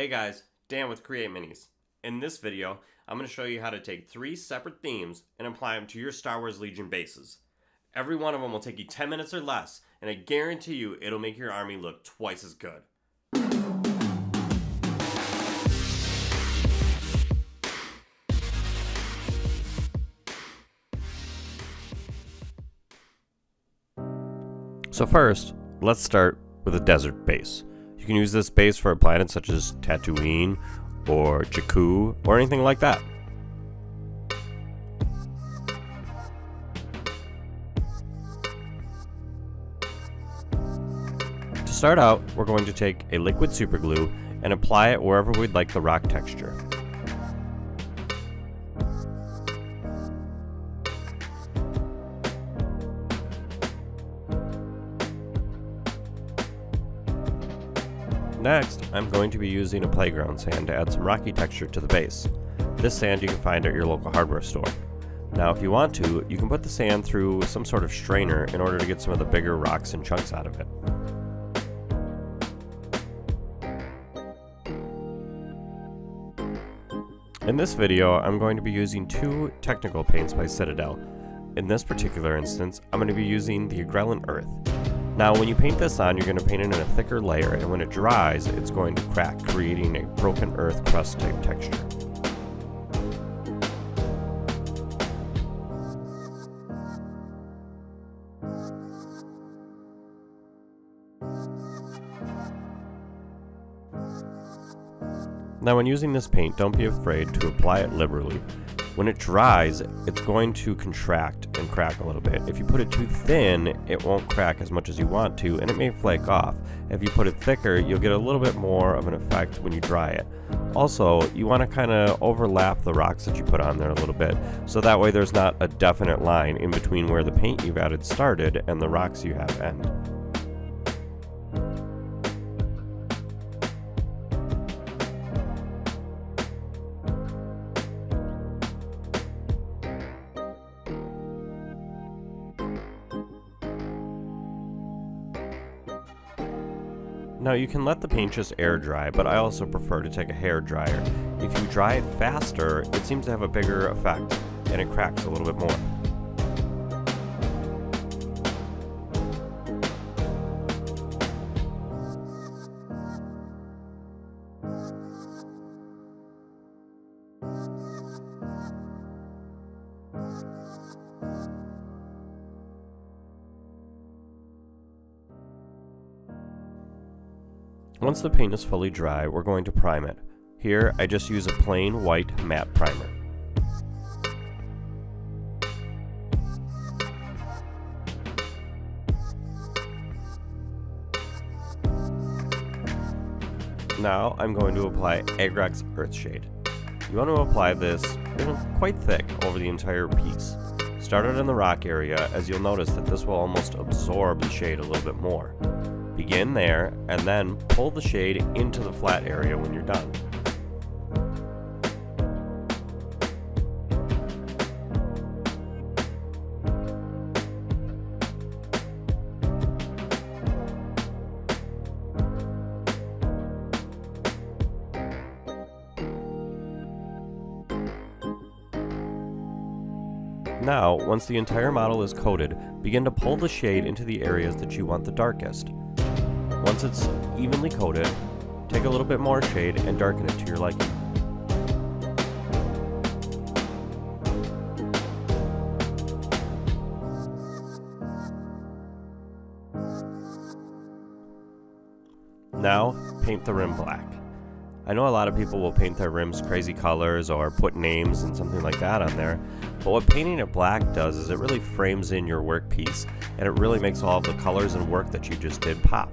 Hey guys, Dan with Create Minis. In this video, I'm going to show you how to take three separate themes and apply them to your Star Wars Legion bases. Every one of them will take you 10 minutes or less, and I guarantee you it'll make your army look twice as good. So first, let's start with a desert base. You can use this base for a planet such as Tatooine or Jakku or anything like that. To start out, we're going to take a liquid superglue and apply it wherever we'd like the rock texture. Next, I'm going to be using a playground sand to add some rocky texture to the base. This sand you can find at your local hardware store. Now if you want to, you can put the sand through some sort of strainer in order to get some of the bigger rocks and chunks out of it. In this video, I'm going to be using two technical paints by Citadel. In this particular instance, I'm going to be using the Agrellan Earth. Now when you paint this on, you're going to paint it in a thicker layer, and when it dries, it's going to crack, creating a broken earth crust type texture. Now when using this paint, don't be afraid to apply it liberally. When it dries, it's going to contract and crack a little bit. If you put it too thin, it won't crack as much as you want to, and it may flake off. If you put it thicker, you'll get a little bit more of an effect when you dry it. Also, you want to kind of overlap the rocks that you put on there a little bit, so that way there's not a definite line in between where the paint you've added started and the rocks you have end. Now you can let the paint just air dry, but I also prefer to take a hair dryer. If you dry it faster, it seems to have a bigger effect, and it cracks a little bit more. Once the paint is fully dry, we're going to prime it. Here, I just use a plain white matte primer. Now, I'm going to apply Agrax Earthshade. You want to apply this quite thick over the entire piece. Start it in the rock area, as you'll notice that this will almost absorb the shade a little bit more. Begin there, and then pull the shade into the flat area when you're done. Now, once the entire model is coated, begin to pull the shade into the areas that you want the darkest. Once it's evenly coated, take a little bit more shade and darken it to your liking. Now, paint the rim black. I know a lot of people will paint their rims crazy colors or put names and something like that on there, but what painting it black does is it really frames in your workpiece and it really makes all of the colors and work that you just did pop.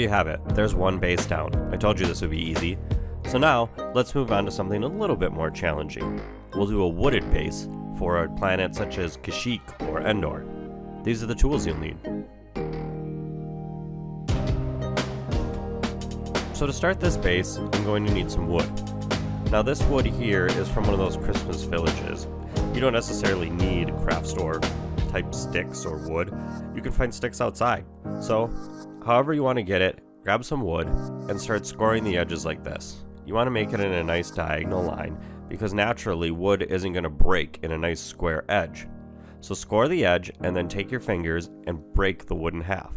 You have it, there's one base down. I told you this would be easy. So now, let's move on to something a little bit more challenging. We'll do a wooded base for a planet such as Kashyyyk or Endor. these are the tools you'll need. So to start this base, I'm going to need some wood. Now this wood here is from one of those Christmas villages. You don't necessarily need craft store type sticks or wood. You can find sticks outside. So, however you want to get it, grab some wood and start scoring the edges like this. You want to make it in a nice diagonal line because naturally wood isn't going to break in a nice square edge. So score the edge and then take your fingers and break the wood in half.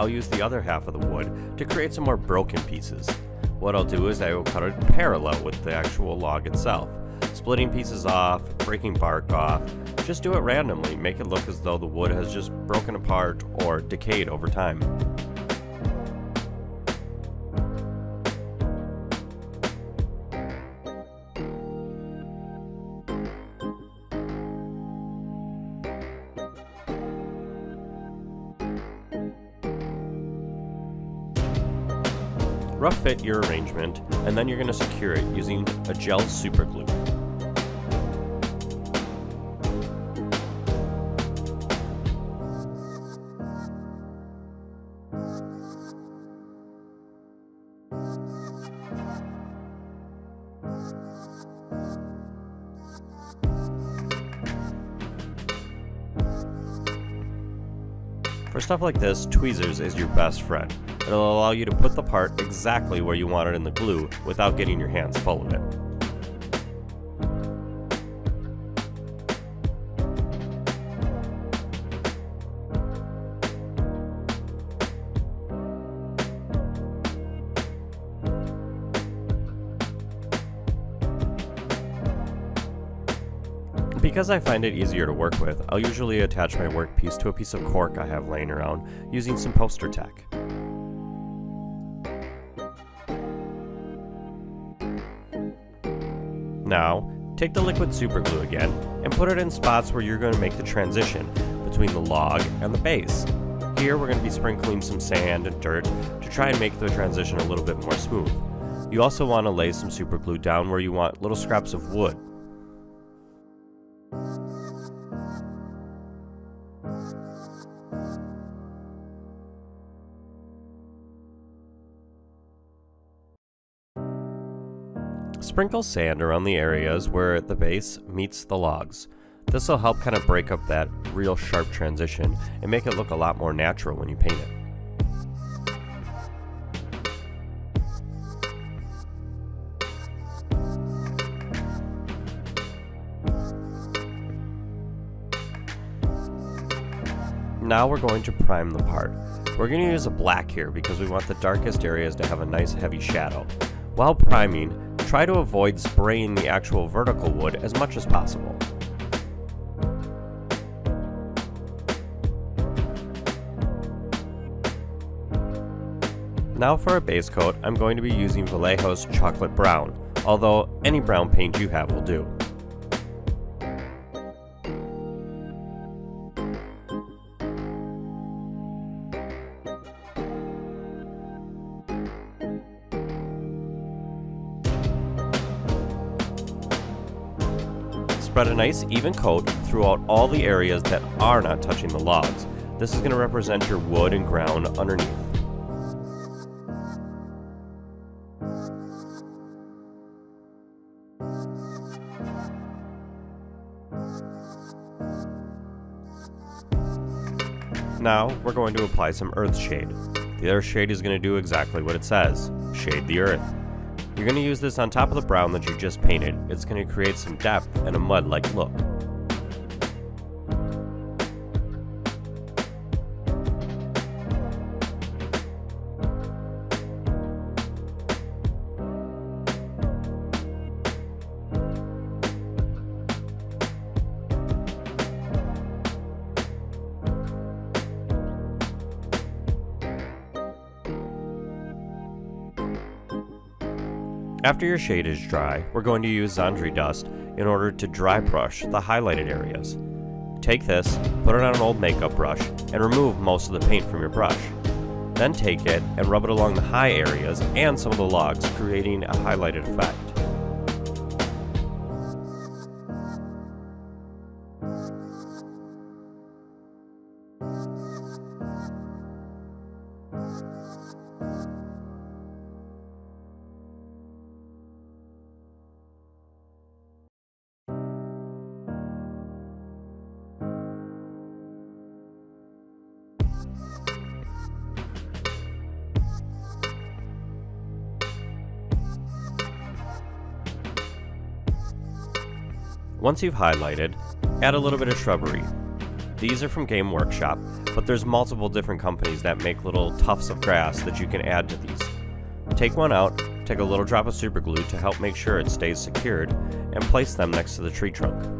I'll use the other half of the wood to create some more broken pieces. What I'll do is I will cut it parallel with the actual log itself, splitting pieces off, breaking bark off. Just do it randomly, make it look as though the wood has just broken apart or decayed over time. Rough fit your arrangement, and then you're going to secure it using a gel super glue. For stuff like this, tweezers is your best friend. It'll allow you to put the part exactly where you want it in the glue without getting your hands full of it. Because I find it easier to work with, I'll usually attach my workpiece to a piece of cork I have laying around using some poster tack. Now, take the liquid superglue again and put it in spots where you're going to make the transition between the log and the base. Here we're going to be sprinkling some sand and dirt to try and make the transition a little bit more smooth. You also want to lay some superglue down where you want little scraps of wood Sprinkle sand around the areas where the base meets the logs. This will help kind of break up that real sharp transition and make it look a lot more natural when you paint it. Now we're going to prime the part. We're going to use a black here because we want the darkest areas to have a nice heavy shadow. While priming, try to avoid spraying the actual vertical wood as much as possible. Now for a base coat, I'm going to be using Vallejo's Chocolate Brown, although any brown paint you have will do. Spread a nice even coat throughout all the areas that are not touching the logs. This is going to represent your wood and ground underneath. Now, we're going to apply some earth shade. The earth shade is going to do exactly what it says, shade the earth. You're going to use this on top of the brown that you just painted. It's going to create some depth and a mud-like look. After your shade is dry, we're going to use Zandri dust in order to dry brush the highlighted areas. Take this, put it on an old makeup brush, and remove most of the paint from your brush. Then take it and rub it along the high areas and some of the logs, creating a highlighted effect. Once you've highlighted, add a little bit of shrubbery. These are from Game Workshop, but there's multiple different companies that make little tufts of grass that you can add to these. Take one out, take a little drop of super glue to help make sure it stays secured, and place them next to the tree trunk.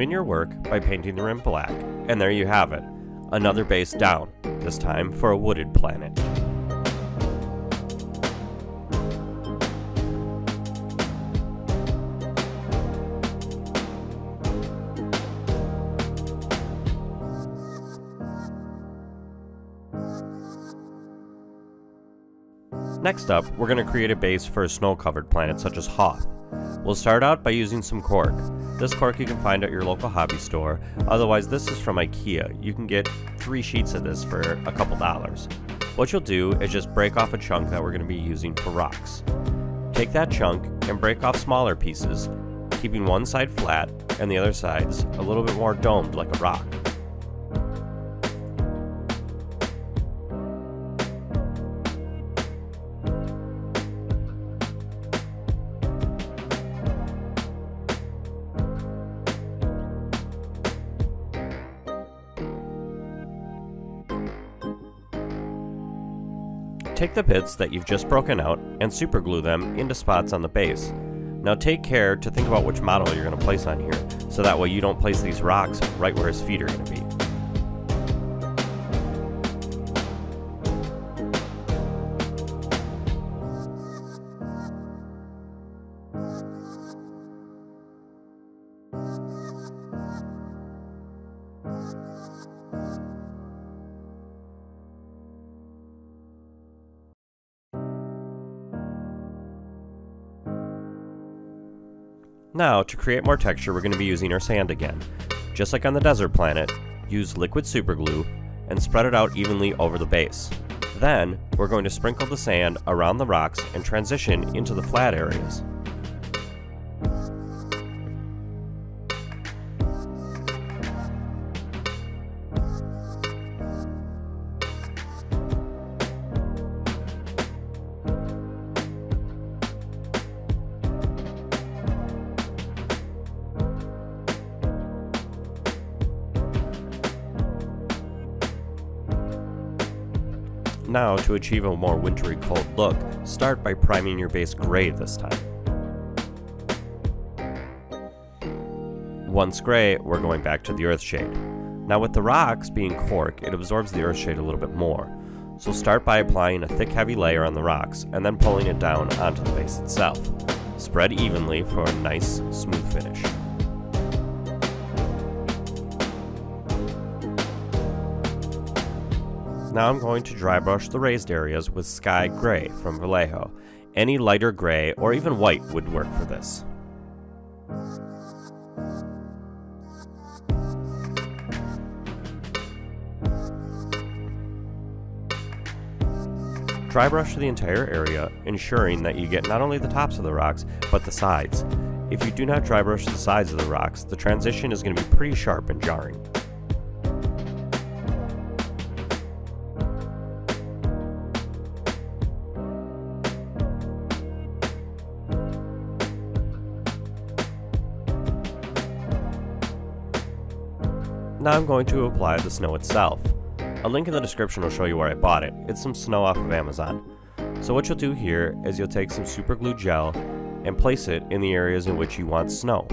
In your work by painting the rim black, and there you have it, another base down, this time for a wooded planet. Next up, we're going to create a base for a snow-covered planet such as Hoth. We'll start out by using some cork. This cork you can find at your local hobby store, otherwise this is from Ikea. You can get three sheets of this for a couple dollars. What you'll do is just break off a chunk that we're going to be using for rocks. Take that chunk and break off smaller pieces, keeping one side flat and the other sides a little bit more domed like a rock. Take the bits that you've just broken out and superglue them into spots on the base. Now take care to think about which model you're going to place on here, so that way you don't place these rocks right where his feet are going to be. Now, to create more texture, we're going to be using our sand again. Just like on the desert planet, use liquid superglue and spread it out evenly over the base. Then, we're going to sprinkle the sand around the rocks and transition into the flat areas. Now, to achieve a more wintry cold look, start by priming your base gray this time. Once gray, we're going back to the earth shade. Now with the rocks being cork, it absorbs the earth shade a little bit more. So start by applying a thick heavy layer on the rocks and then pulling it down onto the base itself. Spread evenly for a nice, smooth finish. Now I'm going to dry brush the raised areas with Sky Gray from Vallejo. Any lighter gray or even white would work for this. Dry brush the entire area, ensuring that you get not only the tops of the rocks, but the sides. If you do not dry brush the sides of the rocks, the transition is going to be pretty sharp and jarring. Now I'm going to apply the snow itself. A link in the description will show you where I bought it. It's some snow off of Amazon. So what you'll do here is you'll take some super glue gel and place it in the areas in which you want snow.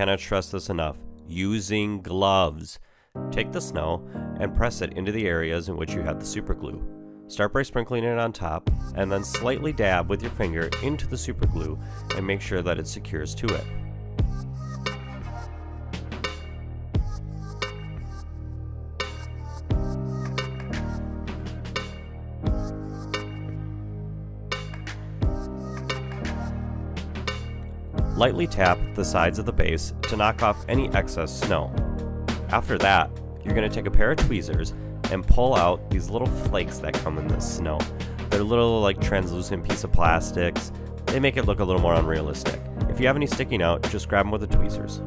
Cannot stress this enough. Using gloves. Take the snow and press it into the areas in which you have the super glue. Start by sprinkling it on top and then slightly dab with your finger into the super glue and make sure that it secures to it. Lightly tap the sides of the base to knock off any excess snow. After that, you're going to take a pair of tweezers and pull out these little flakes that come in the snow. They're little like translucent piece of plastics. They make it look a little more unrealistic. If you have any sticking out, just grab them with the tweezers.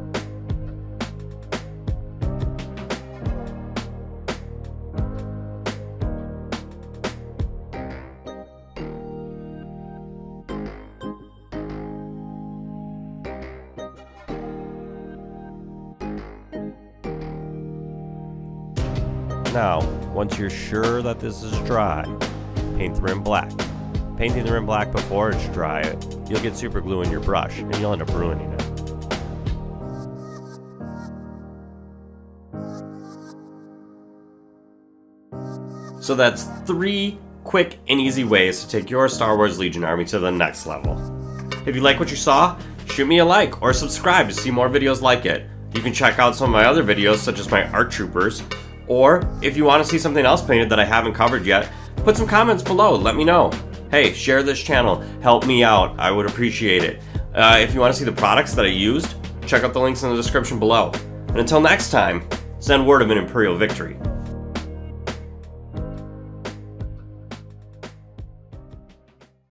Now, once you're sure that this is dry, paint the rim black. Painting the rim black before it's dry, you'll get super glue in your brush and you'll end up ruining it. So that's three quick and easy ways to take your Star Wars Legion army to the next level. If you like what you saw, shoot me a like or subscribe to see more videos like it. You can check out some of my other videos such as my ARC Troopers, or if you want to see something else painted that I haven't covered yet, put some comments below, let me know. Hey, share this channel, help me out, I would appreciate it. Uh, if you want to see the products that I used, check out the links in the description below. And until next time, send word of an Imperial victory.